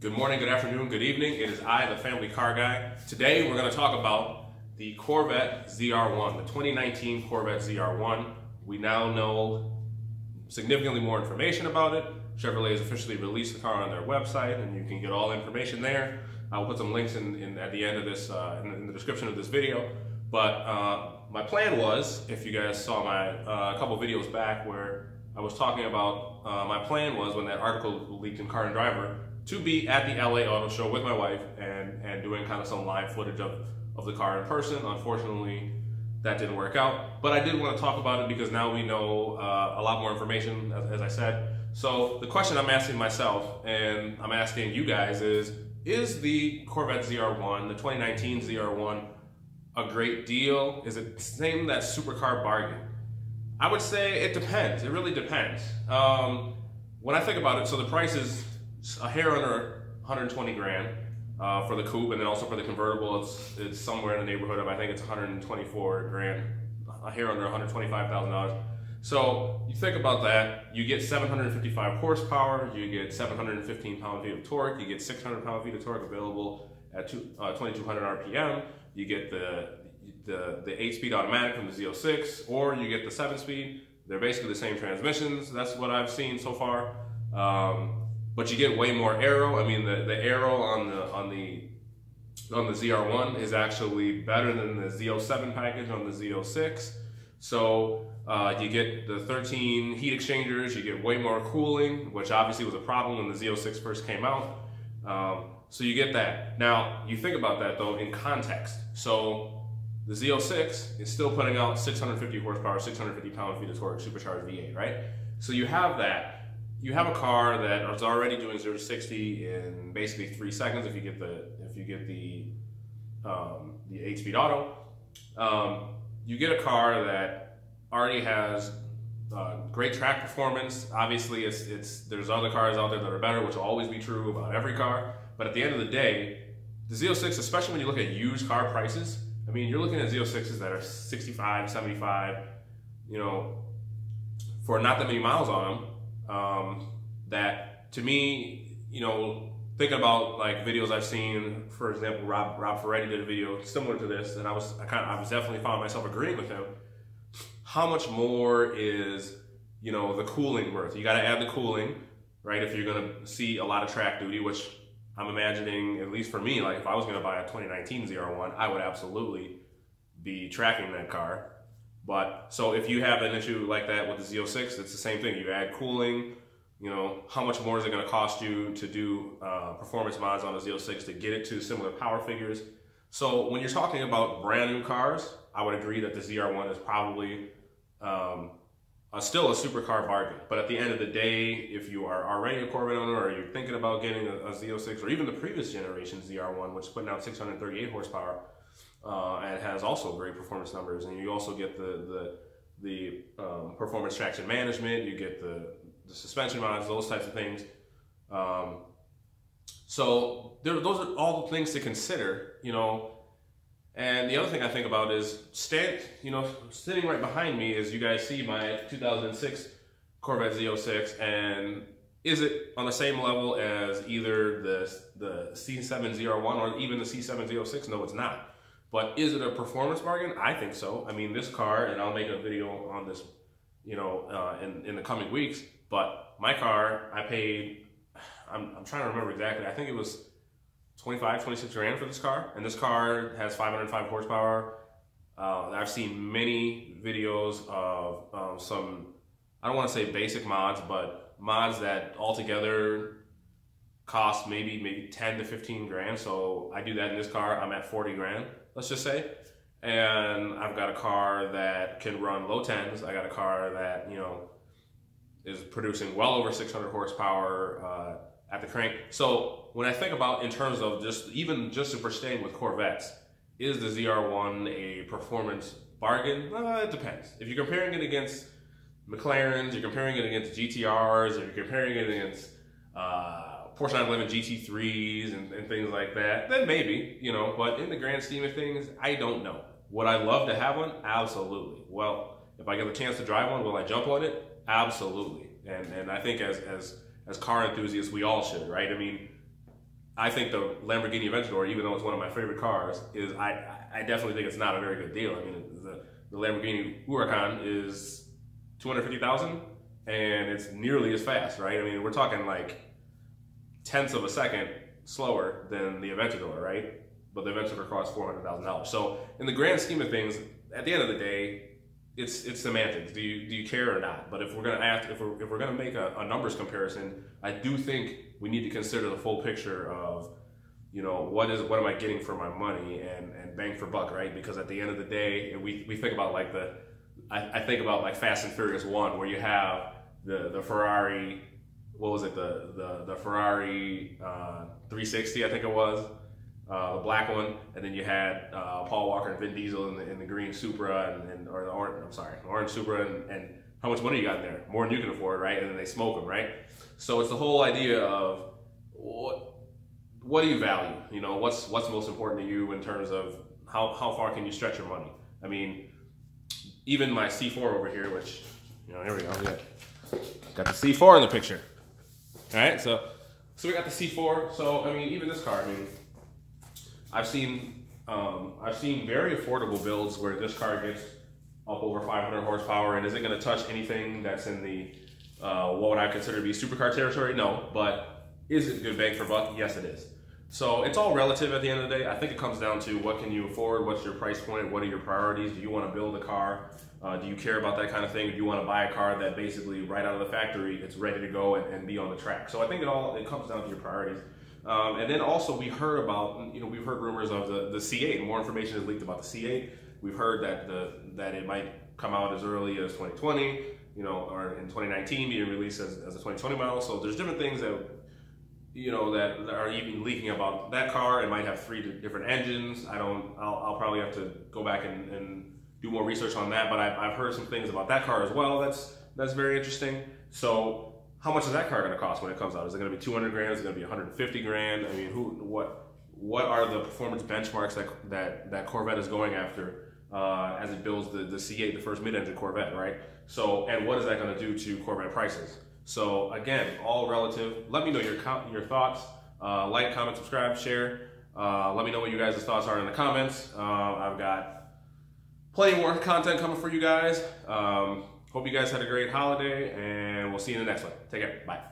Good morning, good afternoon, good evening. It is I, the Family Car Guy. Today we're going to talk about the Corvette ZR1, the 2019 Corvette ZR1. We now know significantly more information about it. Chevrolet has officially released the car on their website, and you can get all the information there. I'll put some links in, in at the end of this, uh, in, the description of this video. But uh, my plan was, if you guys saw my uh, couple videos back where I was talking about, uh, my plan was when that article leaked in Car and Driver to be at the LA Auto Show with my wife and, and doing kind of some live footage of, of the car in person. Unfortunately, that didn't work out. But I did want to talk about it because now we know uh, a lot more information, as, as I said. So the question I'm asking myself and I'm asking you guys is, is the Corvette ZR1, the 2019 ZR1, a great deal? Is it the same that supercar bargain? I would say it depends. It really depends. Um, when I think about it, so the price is a hair under 120 grand uh, for the coupe, and then also for the convertible, it's it's somewhere in the neighborhood of I think it's 124 grand, a hair under 125 thousand dollars. So you think about that, you get 755 horsepower, you get 715 pound-feet of torque, you get 600 pound-feet of torque available at two, uh, 2200 RPM, you get the the, the 8-speed automatic from the Z06, or you get the 7-speed. They're basically the same transmissions. That's what I've seen so far. Um, but you get way more aero. I mean, the, the aero on the on the on the ZR1 is actually better than the Z07 package on the Z06. So uh, you get the 13 heat exchangers, you get way more cooling, which obviously was a problem when the Z06 first came out. Um, so you get that. Now, you think about that though in context. So the Z06 is still putting out 650 horsepower, 650 pound-feet of torque, supercharged V8, right? So you have that you have a car that is already doing 0 to 60 in basically three seconds if you get the if you get the um, the eight speed auto. Um, you get a car that already has uh, great track performance. Obviously, it's it's there's other cars out there that are better, which will always be true about every car. But at the end of the day, the Z06, especially when you look at used car prices, I mean, you're looking at Z06s that are 65, 75, you know, for not that many miles on them um, that to me, you know, thinking about like videos I've seen, for example, Rob Rob Ferretti did a video similar to this, and I was I kind of I was definitely found myself agreeing with him. How much more is you know the cooling worth? You got to add the cooling, right? If you're gonna see a lot of track duty, which I'm imagining, at least for me, like if I was gonna buy a 2019 ZR1, I would absolutely be tracking that car. But so if you have an issue like that with the Z06, it's the same thing. You add cooling, you know, how much more is it going to cost you to do uh, performance mods on the Z06 to get it to similar power figures? So when you're talking about brand new cars, I would agree that the ZR1 is probably um, a, still a supercar bargain. But at the end of the day, if you are already a Corvette owner or you're thinking about getting a, a Z06 or even the previous generation ZR1, which is putting out 638 horsepower, uh, and has also great performance numbers. And you also get the the the um, performance traction management. You get the the suspension mods, those types of things. Um, so there, those are all the things to consider, you know. And the other thing I think about is stand, you know, sitting right behind me is you guys see my 2006 Corvette Z06, and is it on the same level as either the the C701 or even the C706? No, it's not. But is it a performance bargain? I think so. I mean, this car, and I'll make a video on this, you know, uh, in, in the coming weeks. But my car, I paid, I'm, I'm trying to remember exactly. I think it was 25, 26 grand for this car. And this car has 505 horsepower. Uh, I've seen many videos of um, some, I don't want to say basic mods, but mods that altogether cost maybe maybe 10 to 15 grand. So I do that in this car. I'm at 40 grand let's just say. And I've got a car that can run low tens. I got a car that, you know, is producing well over 600 horsepower uh, at the crank. So when I think about in terms of just even just if we're staying with Corvettes, is the ZR1 a performance bargain? Uh, it depends. If you're comparing it against McLarens, you're comparing it against GTRs, or you're comparing it against uh, Porsche 911 GT3s and, and things like that, then maybe, you know, but in the grand scheme of things, I don't know. Would I love to have one? Absolutely. Well, if I get the chance to drive one, will I jump on it? Absolutely. And and I think as as as car enthusiasts, we all should, right? I mean, I think the Lamborghini Aventador, even though it's one of my favorite cars, is I I definitely think it's not a very good deal. I mean, the, the Lamborghini Huracan is two hundred fifty thousand, and it's nearly as fast, right? I mean, we're talking like tenths of a second slower than the Aventador, right? But the Aventador costs four hundred thousand dollars. So in the grand scheme of things, at the end of the day, it's it's semantics. Do you do you care or not? But if we're gonna ask, if we're if we're gonna make a, a numbers comparison, I do think we need to consider the full picture of, you know, what is what am I getting for my money and and bang for buck, right? Because at the end of the day, we we think about like the, I, I think about like Fast and Furious One, where you have the the Ferrari, what was it the the the Ferrari uh, 360, I think it was uh, the black one, and then you had uh, Paul Walker and Vin Diesel in the, in the green Supra, and, and or the orange, I'm sorry, orange Supra, and, and, how much money you got in there? More than you can afford, right? And then they smoke them, right? So it's the whole idea of what what do you value? You know, what's what's most important to you in terms of how how far can you stretch your money? I mean, even my C4 over here, which you know, here we go, got, got the C4 in the picture. All right, so so we got the C4. So I mean, even this car, I mean I've seen um, I've seen very affordable builds where this car gets up over 500 horsepower and isn't going to touch anything that's in the uh, what would I consider to be supercar territory? No, but is it good bang for buck? Yes, it is. So it's all relative at the end of the day. I think it comes down to what can you afford, what's your price point, what are your priorities? Do you want to build a car? Uh, do you care about that kind of thing? Do you want to buy a car that basically right out of the factory it's ready to go and, and be on the track? So I think it all it comes down to your priorities. Um, and then also we heard about, you know, we've heard rumors of the, the C8. More information is leaked about the C8. We've heard that the that it might come out as early as 2020, you know, or in 2019 being released as, as a 2020 model. So there's different things that, you know, that, are even leaking about that car. It might have three different engines. I don't, I'll, I'll probably have to go back and, and do more research on that. But I've, I've heard some things about that car as well. That's, that's very interesting. So how much is that car going to cost when it comes out? Is it going to be 200 grand? Is it going to be 150 grand? I mean, who, what, what are the performance benchmarks that that, that Corvette is going after uh, as it builds the, the C8, the first mid-engine Corvette, right? So, and what is that going to do to Corvette prices? So again, all relative. Let me know your your thoughts. Uh, like, comment, subscribe, share. Uh, let me know what you guys' thoughts are in the comments. Uh, I've got plenty more content coming for you guys. Um, Hope you guys had a great holiday, and we'll see you in the next one. Take care. Bye.